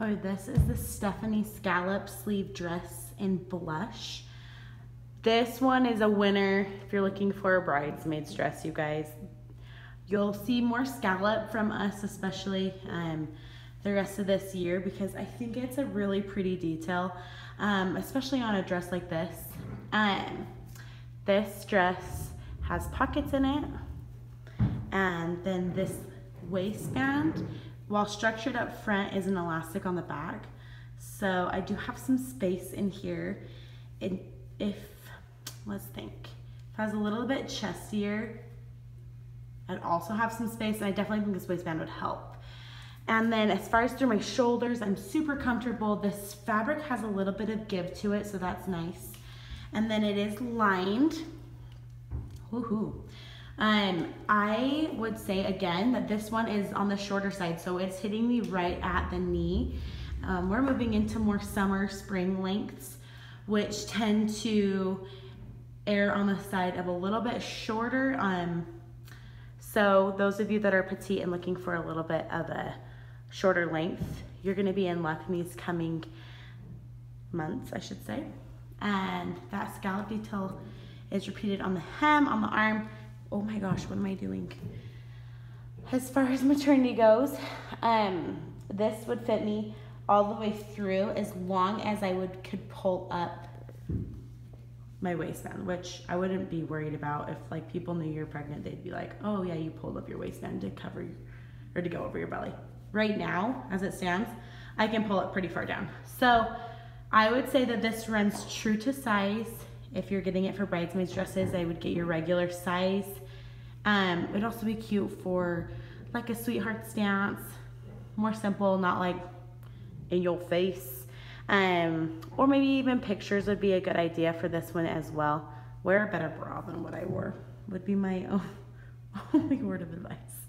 Oh, this is the Stephanie Scallop sleeve dress in blush. This one is a winner if you're looking for a bridesmaid's dress, you guys. You'll see more scallop from us, especially um, the rest of this year because I think it's a really pretty detail, um, especially on a dress like this. Um, this dress has pockets in it and then this waistband while structured up front is an elastic on the back. So I do have some space in here. And if, let's think, if I was a little bit chestier, I'd also have some space. And I definitely think this waistband would help. And then as far as through my shoulders, I'm super comfortable. This fabric has a little bit of give to it, so that's nice. And then it is lined. Woohoo. Um, I would say again that this one is on the shorter side, so it's hitting me right at the knee. Um, we're moving into more summer, spring lengths, which tend to err on the side of a little bit shorter. Um, so those of you that are petite and looking for a little bit of a shorter length, you're gonna be in luck in these coming months, I should say. And that scallop detail is repeated on the hem, on the arm, oh my gosh, what am I doing? As far as maternity goes, um, this would fit me all the way through as long as I would could pull up my waistband, which I wouldn't be worried about if like people knew you're pregnant, they'd be like, oh yeah, you pulled up your waistband to cover or to go over your belly. Right now, as it stands, I can pull it pretty far down. So I would say that this runs true to size. If you're getting it for bridesmaids dresses, I would get your regular size. Um, it'd also be cute for like a sweetheart stance, more simple, not like in your face. Um, or maybe even pictures would be a good idea for this one as well. Wear a better bra than what I wore would be my only word of advice.